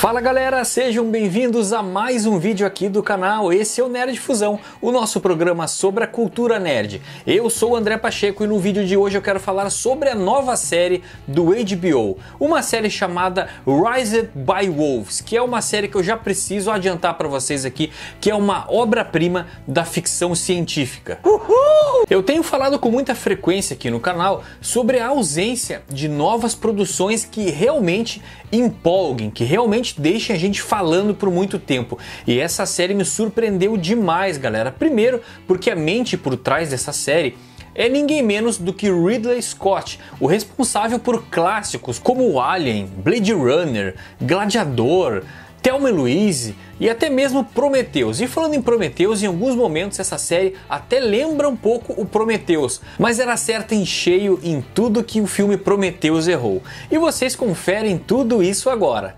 Fala galera, sejam bem-vindos a mais um vídeo aqui do canal. Esse é o Nerd Fusão, o nosso programa sobre a cultura nerd. Eu sou o André Pacheco e no vídeo de hoje eu quero falar sobre a nova série do HBO, uma série chamada Rised by Wolves, que é uma série que eu já preciso adiantar para vocês aqui, que é uma obra-prima da ficção científica. Uhul! Eu tenho falado com muita frequência aqui no canal sobre a ausência de novas produções que realmente empolguem, que realmente deixem a gente falando por muito tempo. E essa série me surpreendeu demais, galera. Primeiro, porque a mente por trás dessa série é ninguém menos do que Ridley Scott, o responsável por clássicos como Alien, Blade Runner, Gladiador, Thelma e Louise e até mesmo Prometheus. E falando em Prometheus, em alguns momentos essa série até lembra um pouco o Prometheus, mas ela acerta em cheio em tudo que o filme Prometheus errou. E vocês conferem tudo isso agora.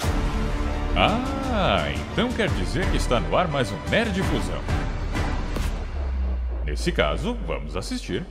Ah, então quer dizer que está no ar mais um Nerd Fusão. Nesse caso, vamos assistir.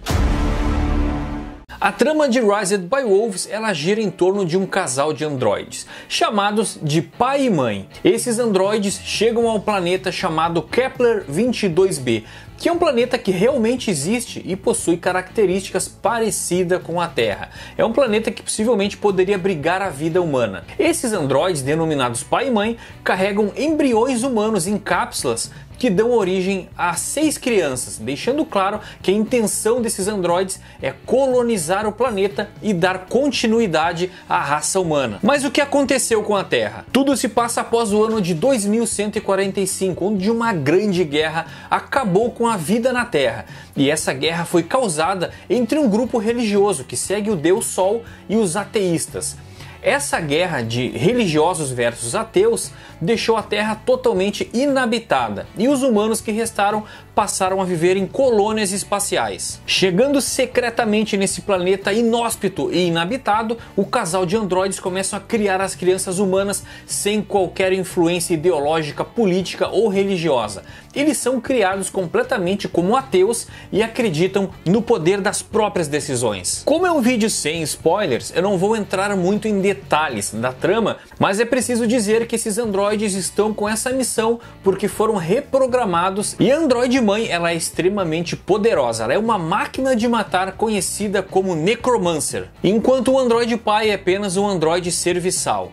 A trama de Rised by Wolves ela gira em torno de um casal de androides, chamados de pai e mãe. Esses androides chegam ao planeta chamado Kepler 22b, que é um planeta que realmente existe e possui características parecidas com a Terra. É um planeta que possivelmente poderia abrigar a vida humana. Esses androides, denominados pai e mãe, carregam embriões humanos em cápsulas que dão origem a seis crianças, deixando claro que a intenção desses androides é colonizar o planeta e dar continuidade à raça humana. Mas o que aconteceu com a Terra? Tudo se passa após o ano de 2145, onde uma grande guerra acabou com a vida na Terra. E essa guerra foi causada entre um grupo religioso que segue o Deus Sol e os ateístas. Essa guerra de religiosos versus ateus deixou a Terra totalmente inabitada e os humanos que restaram passaram a viver em colônias espaciais. Chegando secretamente nesse planeta inóspito e inabitado, o casal de androides começam a criar as crianças humanas sem qualquer influência ideológica, política ou religiosa. Eles são criados completamente como ateus e acreditam no poder das próprias decisões. Como é um vídeo sem spoilers, eu não vou entrar muito em detalhes da trama, mas é preciso dizer que esses androides estão com essa missão porque foram reprogramados e a Android Mãe ela é extremamente poderosa, ela é uma máquina de matar conhecida como Necromancer, enquanto o Android Pai é apenas um Android serviçal.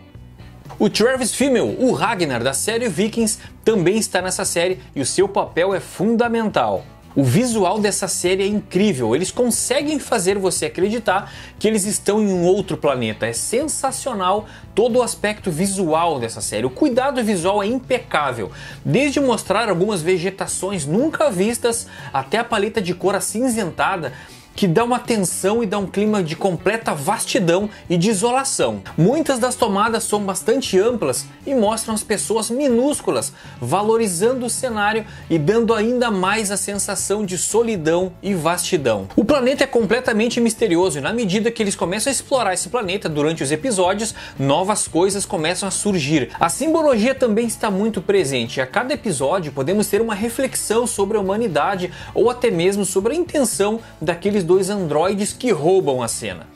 O Travis Fimmel, o Ragnar da série Vikings, também está nessa série e o seu papel é fundamental. O visual dessa série é incrível, eles conseguem fazer você acreditar que eles estão em um outro planeta. É sensacional todo o aspecto visual dessa série. O cuidado visual é impecável, desde mostrar algumas vegetações nunca vistas até a paleta de cor acinzentada que dá uma tensão e dá um clima de completa vastidão e de isolação. Muitas das tomadas são bastante amplas e mostram as pessoas minúsculas, valorizando o cenário e dando ainda mais a sensação de solidão e vastidão. O planeta é completamente misterioso e na medida que eles começam a explorar esse planeta durante os episódios, novas coisas começam a surgir. A simbologia também está muito presente. A cada episódio podemos ter uma reflexão sobre a humanidade ou até mesmo sobre a intenção daqueles dois androides que roubam a cena.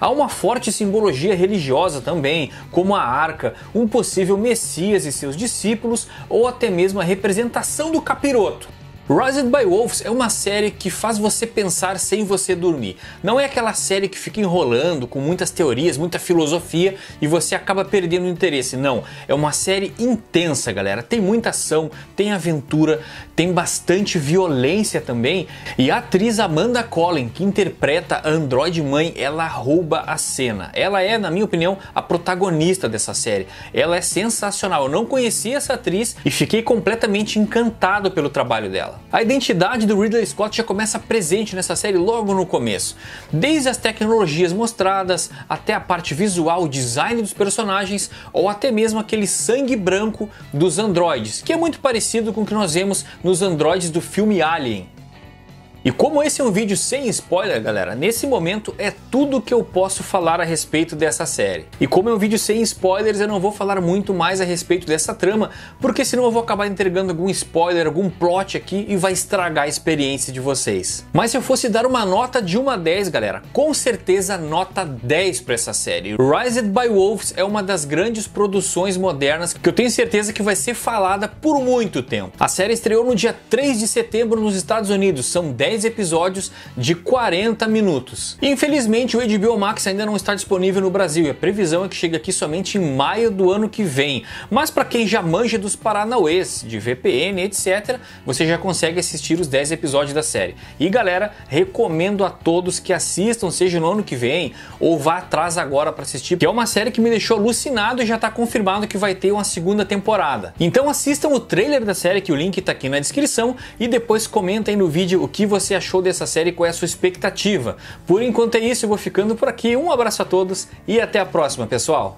Há uma forte simbologia religiosa também, como a arca, um possível Messias e seus discípulos, ou até mesmo a representação do capiroto. Rised by Wolves é uma série que faz você pensar sem você dormir. Não é aquela série que fica enrolando com muitas teorias, muita filosofia e você acaba perdendo o interesse. Não, é uma série intensa, galera. Tem muita ação, tem aventura, tem bastante violência também. E a atriz Amanda Collin, que interpreta a Android Mãe, ela rouba a cena. Ela é, na minha opinião, a protagonista dessa série. Ela é sensacional. Eu não conhecia essa atriz e fiquei completamente encantado pelo trabalho dela. A identidade do Ridley Scott já começa presente nessa série logo no começo, desde as tecnologias mostradas até a parte visual, o design dos personagens ou até mesmo aquele sangue branco dos androides, que é muito parecido com o que nós vemos nos androides do filme Alien. E como esse é um vídeo sem spoiler, galera, nesse momento é tudo que eu posso falar a respeito dessa série. E como é um vídeo sem spoilers, eu não vou falar muito mais a respeito dessa trama, porque senão eu vou acabar entregando algum spoiler, algum plot aqui e vai estragar a experiência de vocês. Mas se eu fosse dar uma nota de 1 a 10, galera, com certeza nota 10 para essa série. Rised by Wolves é uma das grandes produções modernas que eu tenho certeza que vai ser falada por muito tempo. A série estreou no dia 3 de setembro nos Estados Unidos, são 10 episódios de 40 minutos. Infelizmente, o HBO Max ainda não está disponível no Brasil e a previsão é que chegue aqui somente em maio do ano que vem. Mas para quem já manja dos Paranauês, de VPN, etc., você já consegue assistir os 10 episódios da série. E galera, recomendo a todos que assistam, seja no ano que vem ou vá atrás agora para assistir, que é uma série que me deixou alucinado e já está confirmado que vai ter uma segunda temporada. Então assistam o trailer da série, que o link está aqui na descrição, e depois comentem no vídeo o que você achou dessa série e qual é a sua expectativa. Por enquanto é isso, eu vou ficando por aqui. Um abraço a todos e até a próxima, pessoal!